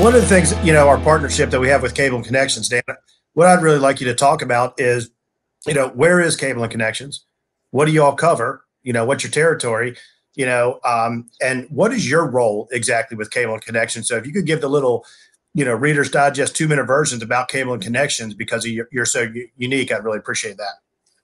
one of the things, you know, our partnership that we have with Cable and Connections, Dan, what I'd really like you to talk about is, you know, where is Cable and Connections? What do you all cover? You know, what's your territory? You know, um, and what is your role exactly with Cable and Connections? So if you could give the little, you know, Reader's Digest two minute versions about Cable and Connections because you're, so unique, I'd really appreciate that.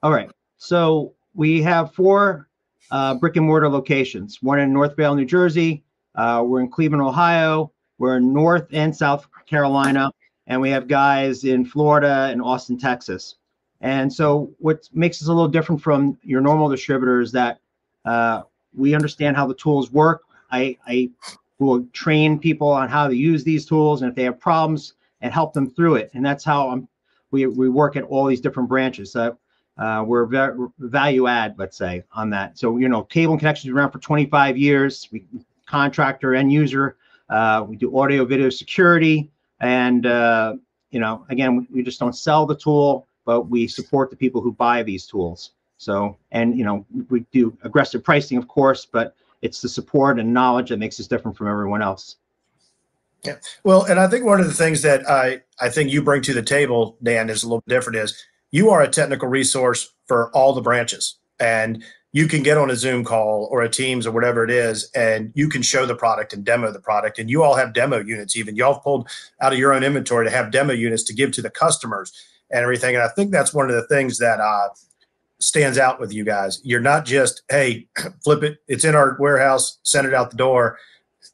All right. So we have four uh, brick and mortar locations. One in Northvale, New Jersey. Uh, we're in Cleveland, Ohio. We're in North and South Carolina, and we have guys in Florida and Austin, Texas. And so, what makes us a little different from your normal distributor is that uh, we understand how the tools work. I, I will train people on how to use these tools, and if they have problems, and help them through it. And that's how I'm, we we work at all these different branches. So uh, we're very value add, let's say, on that. So you know, cable and connections around for 25 years. We contractor end user uh, we do audio video security. And, uh, you know, again, we, just don't sell the tool, but we support the people who buy these tools. So, and, you know, we do aggressive pricing, of course, but it's the support and knowledge that makes us different from everyone else. Yeah. Well, and I think one of the things that I, I think you bring to the table, Dan, is a little different is you are a technical resource for all the branches. And you can get on a Zoom call or a Teams or whatever it is, and you can show the product and demo the product. And you all have demo units, even y'all have pulled out of your own inventory to have demo units to give to the customers and everything. And I think that's one of the things that uh, stands out with you guys. You're not just, hey, flip it, it's in our warehouse, send it out the door.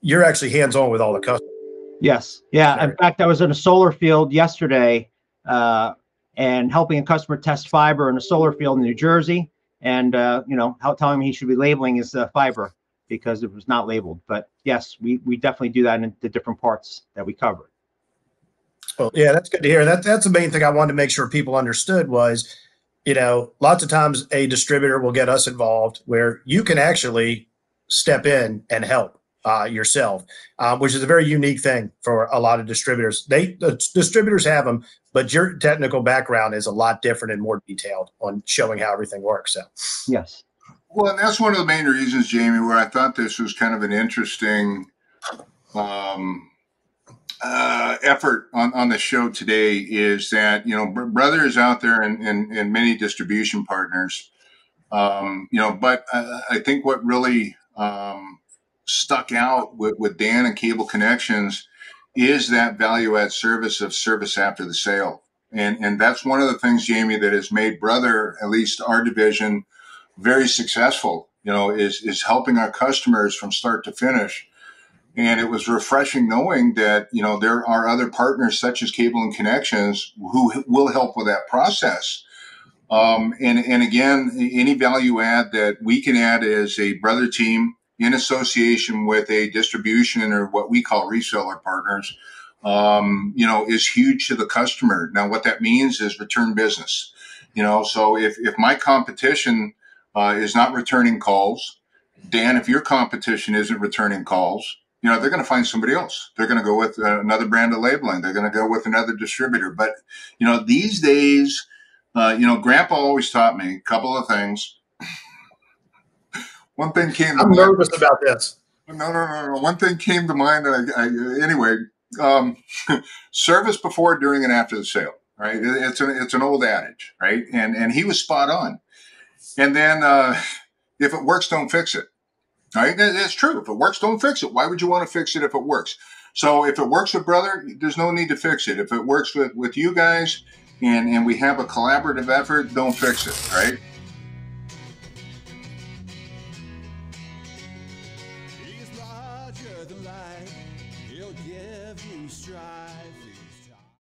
You're actually hands on with all the customers. Yes. Yeah. In fact, I was in a solar field yesterday uh, and helping a customer test fiber in a solar field in New Jersey and uh, you know, how, telling him he should be labeling his uh, fiber because it was not labeled. But yes, we we definitely do that in the different parts that we cover. Well, yeah, that's good to hear. That that's the main thing I wanted to make sure people understood was, you know, lots of times a distributor will get us involved where you can actually step in and help uh, yourself, uh, which is a very unique thing for a lot of distributors. They the distributors have them, but your technical background is a lot different and more detailed on showing how everything works. So, yes. Well, and that's one of the main reasons, Jamie, where I thought this was kind of an interesting um, uh, effort on, on the show today is that, you know, Brother is out there and, and, and many distribution partners, um, you know, but I, I think what really um, stuck out with, with Dan and Cable Connections is that value add service of service after the sale. And, and that's one of the things, Jamie, that has made Brother, at least our division, very successful, you know, is, is helping our customers from start to finish. And it was refreshing knowing that, you know, there are other partners such as Cable and Connections who will help with that process. Um, and, and again, any value add that we can add as a brother team in association with a distribution or what we call reseller partners, um, you know, is huge to the customer. Now, what that means is return business. You know, so if, if my competition uh, is not returning calls, Dan, if your competition isn't returning calls, you know, they're going to find somebody else. They're going to go with uh, another brand of labeling. They're going to go with another distributor. But, you know, these days, uh, you know, Grandpa always taught me a couple of things one thing came. I'm nervous about this. No, no, no, no. One thing came to mind. I, I, anyway, um, service before, during, and after the sale. Right. It's an it's an old adage, right? And and he was spot on. And then uh, if it works, don't fix it. Right? It's true. If it works, don't fix it. Why would you want to fix it if it works? So if it works with brother, there's no need to fix it. If it works with with you guys, and and we have a collaborative effort, don't fix it. Right? light, He'll give you strife.